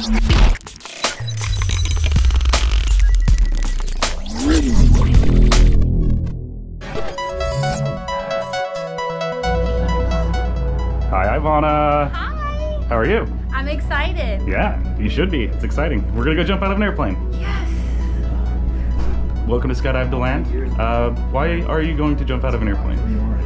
Hi, Ivanna. Hi. How are you? I'm excited. Yeah, you should be. It's exciting. We're gonna go jump out of an airplane. Yes. Welcome to Skydive DeLand. Uh, why are you going to jump out of an airplane?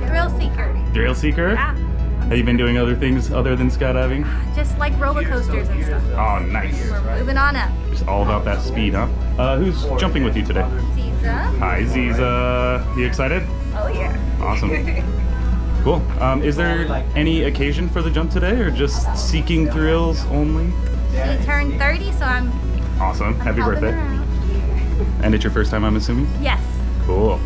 Thrill seeker. Thrill seeker? Yeah. Have you been doing other things other than skydiving? Just like roller coasters and stuff. Oh, nice. We're moving on up. Just all about that speed, huh? Uh, who's jumping with you today? Ziza. Hi, Ziza. You excited? Oh yeah. Awesome. Cool. Um, is there any occasion for the jump today, or just seeking thrills only? She turned 30, so I'm. Awesome. I'm Happy birthday. And it's your first time, I'm assuming? Yes. Cool.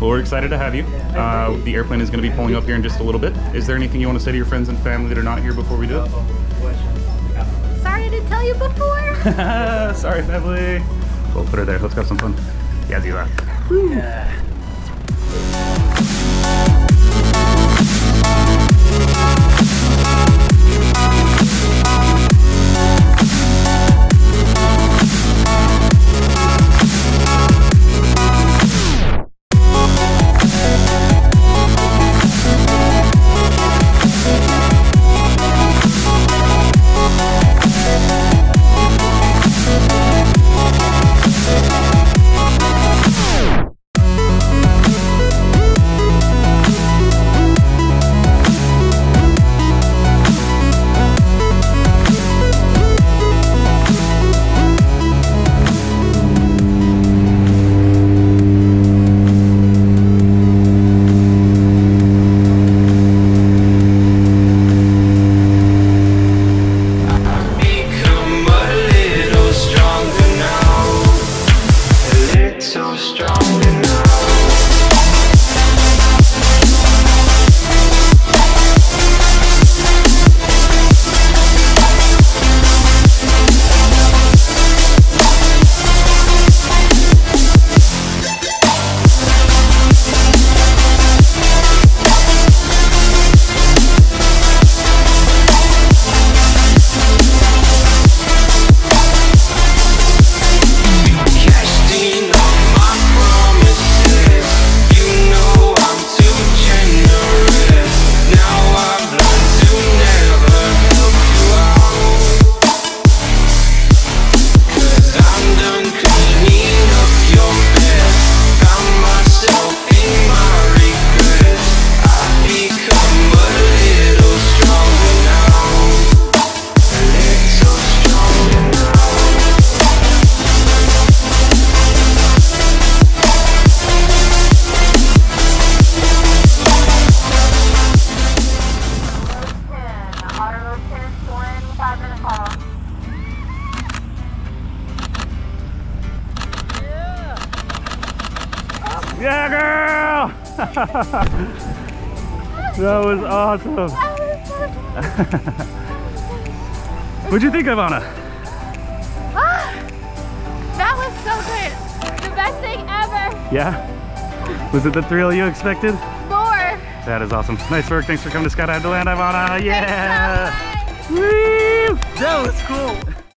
Well, we're excited to have you. Uh, the airplane is going to be pulling up here in just a little bit. Is there anything you want to say to your friends and family that are not here before we do it? Sorry I didn't tell you before. Sorry, family. We'll put her there. Let's have some fun. Yeah, Ziza. Become Yeah, girl! that was awesome. What'd you think, Ivanna? Ah, that was so good. The best thing ever. Yeah? Was it the thrill you expected? More. That is awesome. Nice work. Thanks for coming to Skydive to Land, Ivanna. Yeah! Woo! That was cool.